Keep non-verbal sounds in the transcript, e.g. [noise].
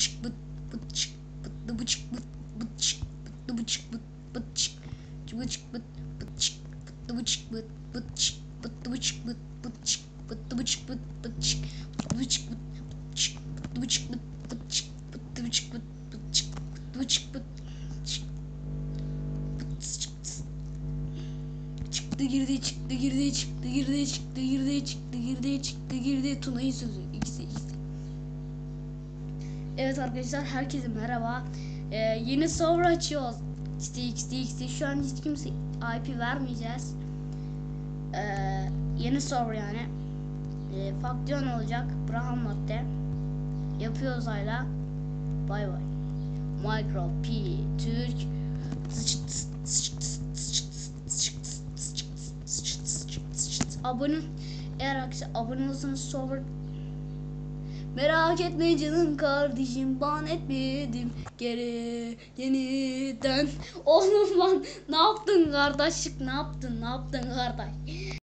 bıçık bıt bıçık bıtlı bıçık bıt bıçık bıtlı bıçık bıt bıçık bıçık bıt bıçık bıtlı bıçık bıt bıçık bıtlı bıçık bıt bıçık bıtlı bıçık bıt bıçık bıtlı bıçık bıt bıçık bıtlı bıçık bıt bıçık bıtlı bıçık bıt bıçık bıtlı bıçık bıt bıçık çıktı girdi çıktı girdi çıktı girdi çıktı girdi çıktı girdi çıktı girdi Tuna'yı sözü ikisi ikisi Evet arkadaşlar herkese merhaba. Ee, yeni server açıyoruz. XT XT XT şu an hiç kimse IP vermeyeceğiz. Ee, yeni server yani. Ee, faksiyon olacak. Braham madde. Yapıyoruz hala. Bay bay. Micro P Türk abone eğer abone olursanız server Merak etme canım kardeşim ban etmedim. Geri yeniden. [laughs] Oğlum lan ne yaptın kardeşlik ne yaptın ne yaptın kardeş